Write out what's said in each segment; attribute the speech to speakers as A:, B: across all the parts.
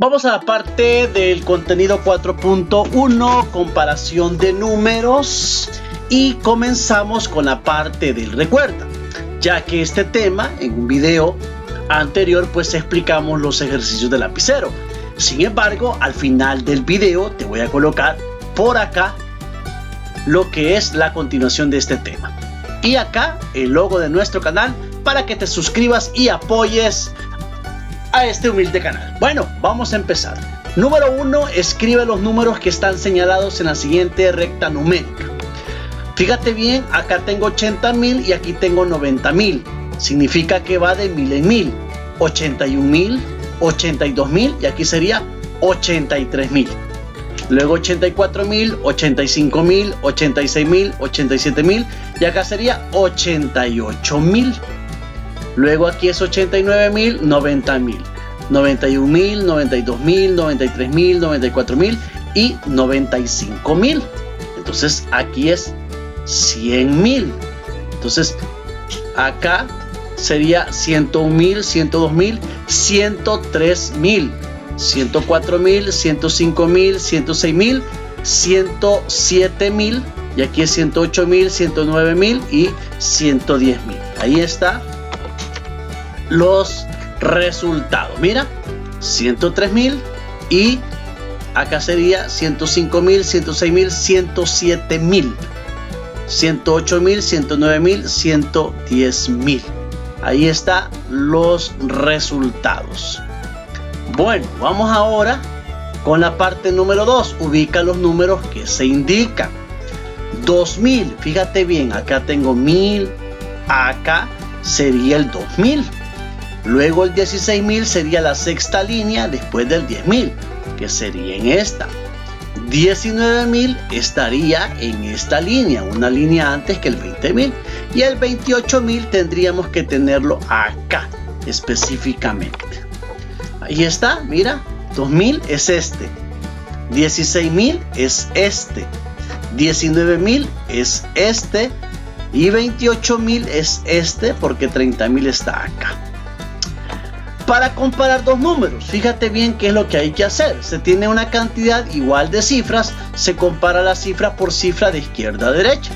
A: Vamos a la parte del contenido 4.1, comparación de números y comenzamos con la parte del recuerda, ya que este tema en un video anterior pues explicamos los ejercicios del lapicero. Sin embargo, al final del video te voy a colocar por acá lo que es la continuación de este tema. Y acá el logo de nuestro canal para que te suscribas y apoyes a este humilde canal. Bueno, vamos a empezar. Número 1. Escribe los números que están señalados en la siguiente recta numérica. Fíjate bien, acá tengo 80.000 y aquí tengo 90.000. Significa que va de mil en mil. 81.000, 82.000 y aquí sería 83.000. Luego 84.000, 85.000, 86.000, 87.000 y acá sería 88.000. Luego aquí es 89 mil, 90 mil, 91 mil, 92 mil, 93 mil, 94 mil y 95 mil. Entonces aquí es 100 mil. Entonces acá sería 101 mil, 102 mil, 103 mil, 104 mil, 105 mil, 106 mil, 107 mil y aquí es 108 mil, 109 mil y 110 mil. Ahí está los resultados. Mira, 103 mil y acá sería 105 mil, 106 mil, 107 mil, 108 mil, 109 mil, 110 mil. Ahí está los resultados. Bueno, vamos ahora con la parte número 2. Ubica los números que se indican. 2000, fíjate bien, acá tengo 1000, acá sería el 2000. Luego el 16.000 sería la sexta línea después del 10.000, que sería en esta. 19.000 estaría en esta línea, una línea antes que el 20.000. Y el 28.000 tendríamos que tenerlo acá específicamente. Ahí está, mira, 2.000 es este. 16.000 es este. 19.000 es este. Y 28.000 es este porque 30.000 está acá para comparar dos números. Fíjate bien qué es lo que hay que hacer. Se tiene una cantidad igual de cifras, se compara la cifra por cifra de izquierda a derecha.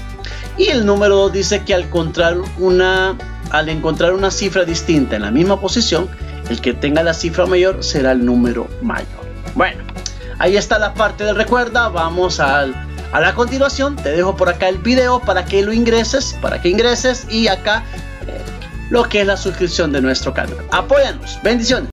A: Y el número 2 dice que al encontrar, una, al encontrar una cifra distinta en la misma posición, el que tenga la cifra mayor será el número mayor. Bueno, ahí está la parte de recuerda. Vamos al, a la continuación. Te dejo por acá el video para que lo ingreses, para que ingreses y acá lo que es la suscripción de nuestro canal. Apóyanos. Bendiciones.